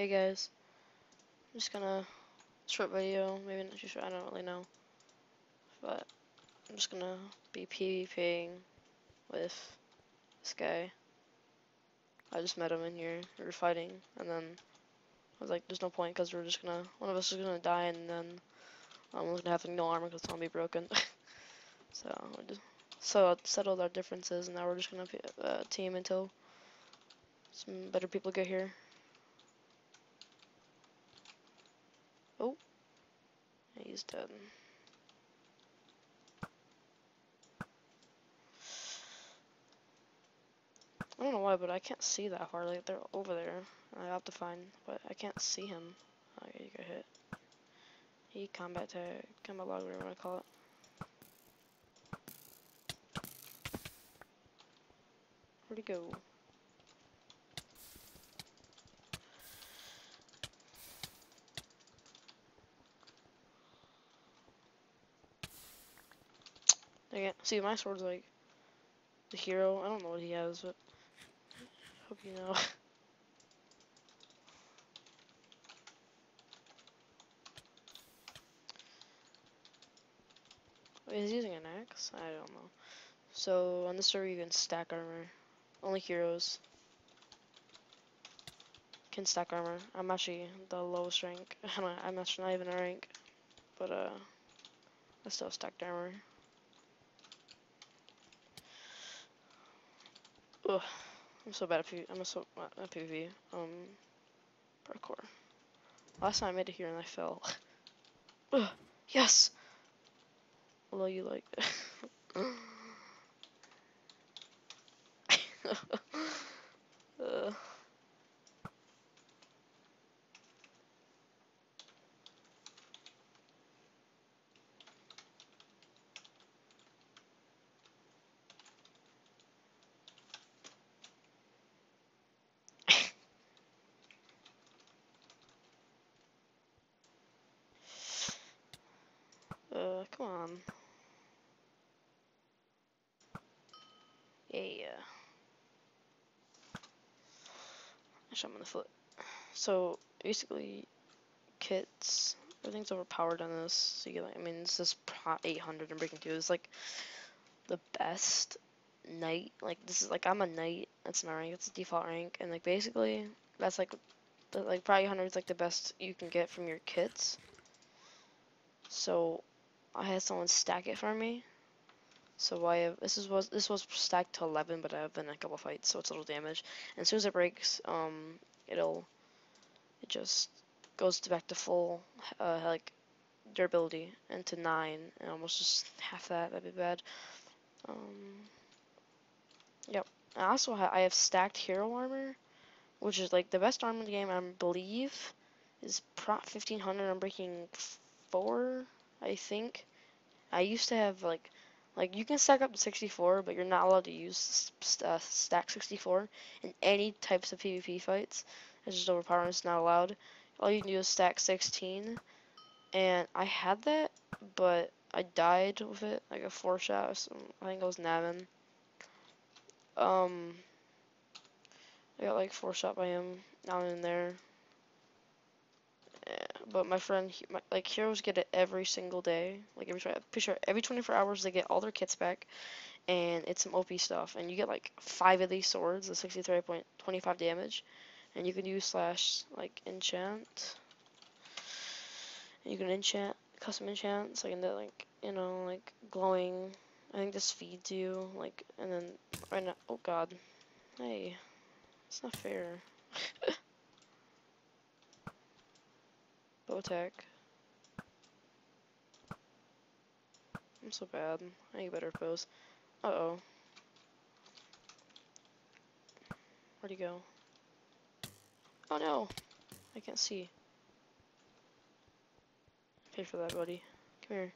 Hey guys, I'm just gonna short video, maybe not too short, I don't really know, but I'm just gonna be PvPing with this guy. I just met him in here, we were fighting, and then I was like, there's no point because we're just gonna, one of us is gonna die, and then um, we're gonna have no armor because it's gonna be broken. so, just, so settled our differences, and now we're just gonna uh, team until some better people get here. Oh. He's dead. I don't know why, but I can't see that hard. Like, they're over there. I have to find, but I can't see him. Okay, oh, you got hit. He combat tag, combat log, whatever you want to call it. Where'd he go? See, my sword's like the hero. I don't know what he has, but hope you know. Wait, he's using an axe? I don't know. So, on this server you can stack armor. Only heroes can stack armor. I'm actually the lowest rank. I'm actually not even a rank. But, uh, I still stacked armor. Ugh, I'm so bad at PV. I'm so bad at PvP. Um, parkour. Last time I made it here and I fell. Ugh, yes. Although you like. uh. Uh, come on. Yeah. I shot him in the foot. So, basically, kits, everything's overpowered on this. So you get like, I mean, this is 800 and breaking 2. It's like the best knight. Like, this is like, I'm a knight. That's my rank. It's a default rank. And like, basically, that's like, the, like, probably 100 is like the best you can get from your kits. So, I had someone stack it for me. So I have this is was this was stacked to 11, but I've been in a couple fights, so it's a little damage. And as soon as it breaks, um, it'll it just goes to back to full uh, like durability into nine, and almost just half that. That'd be bad. Um, yep. And also I have stacked hero armor, which is like the best armor in the game. I believe is prot 1500. I'm breaking four I think. I used to have like, like you can stack up to 64, but you're not allowed to use uh, stack 64 in any types of PvP fights. It's just overpowering. It's not allowed. All you can do is stack 16, and I had that, but I died with it, like a four shot. I think it was Navin. Um, I got like four shot by him down in there but my friend, my, like heroes get it every single day. Like every, pretty sure every 24 hours they get all their kits back, and it's some OP stuff. And you get like five of these swords, the 63.25 damage, and you can use slash like enchant. And you can enchant custom enchants like in the like you know like glowing. I think this feeds you like, and then right now. Oh God, hey, it's not fair. Bow attack. I'm so bad. I need better pose. Uh-oh. Where'd he go? Oh no! I can't see. Pay for that, buddy. Come here.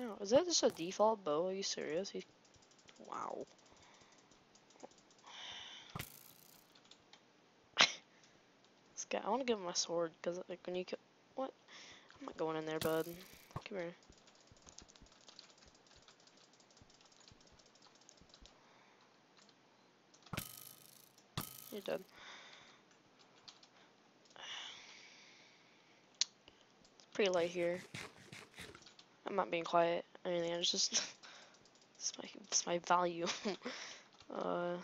Oh, is that just a default bow? Are you serious? Wow. guy. I want to give him my sword because like when you kill, what? I'm not going in there, bud. Come here. You're dead. It's pretty light here. I'm not being quiet or anything. It's just it's my it's my value. uh,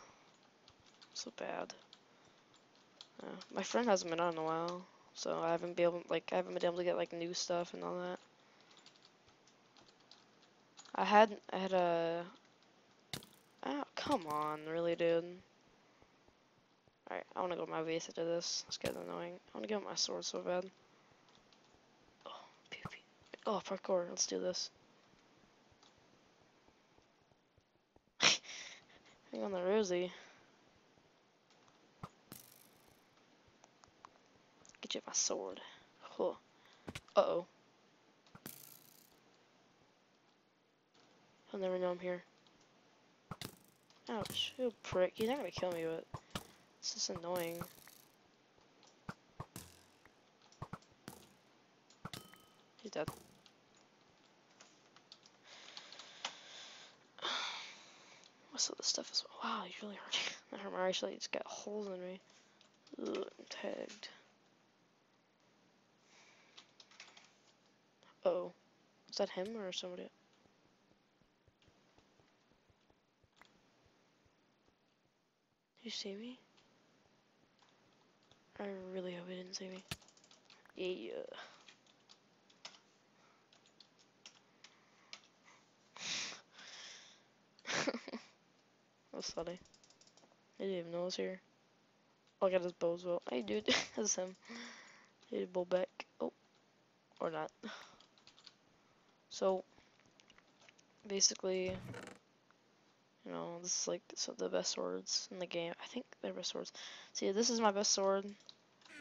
so bad. Uh, my friend hasn't been on in a while, so I haven't been able like I haven't been able to get like new stuff and all that. I had I had a. Oh, come on, really, dude. Alright, I want to go my base into this. This guy's annoying. I want to get my sword so bad. Oh, pew, pew. oh, parkour. Let's do this. Hang on the Rosie. Get you my sword. Huh. Uh-oh. He'll never know I'm here. Ouch, you prick. He's not gonna kill me, but it's just annoying. He's dead. What's all this stuff is? Wow, he's really hurting. My actually just got holes in me. Ugh, I'm tagged. Uh oh. Is that him or somebody? you see me? I really hope he didn't see me. Yeah. That's funny. I didn't even know I was here. Oh, I got his bow as well. Hey, dude, that's him. He did bow back. Oh, or not. So, basically, you know, this is like so the best swords in the game. I think they're best swords. See, this is my best sword.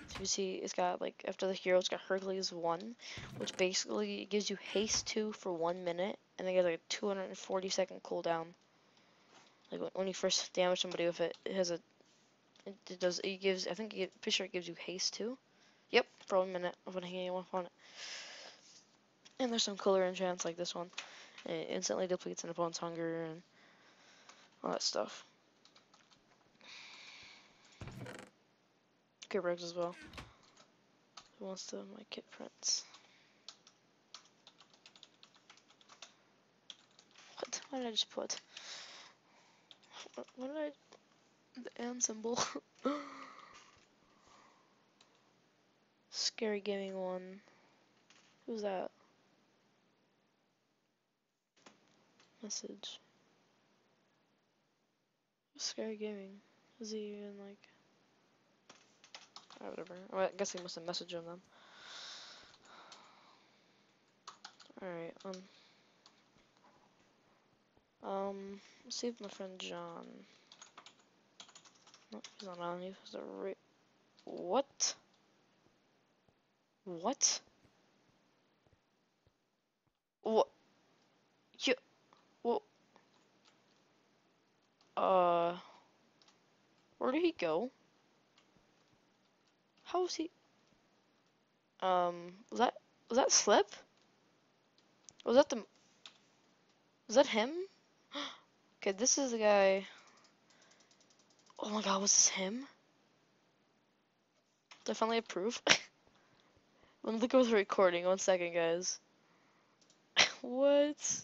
So you see, it's got like after the hero, it's got Hercules one, which basically gives you haste two for one minute, and then get like a 240 second cooldown. Like when you first damage somebody with it, it has a, it, does, it gives, I think, it, pretty sure it gives you haste two. Yep, for one minute of when hanging one on it. And there's some cooler enchants like this one. It instantly depletes an opponent's hunger and all that stuff. Good regs as well. Who wants to my kit prints? What? What did I just put? What, what did I? The and symbol. Scary gaming one. Who's that? Message. Scary Gaming. Is he even like... Oh, whatever. I guess he must have messaged him then. Alright, um... Um, let's see if my friend John... No, he's not on. He's a re? What? What? You... What? Uh, where did he go? How was he? Um, was that was that Slip? Was that the? Was that him? okay, this is the guy. Oh my God, was this him? Did I finally approve? Let me look at the recording. One second, guys. what?